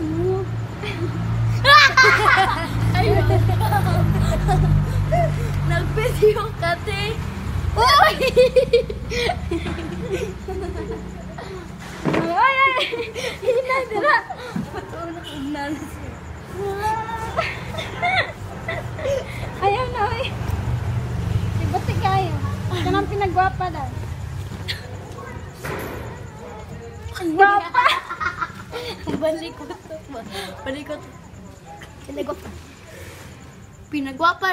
mo. Nag-video ka, te. Uy! ay, ay! Hina, dira! Patuon ako nanas. Ayaw na, uy. Ibuti kayo. Kanang pinagwapa daw. Gwapa! Balikot. Balikot. Pinagwapa. Pinagwapa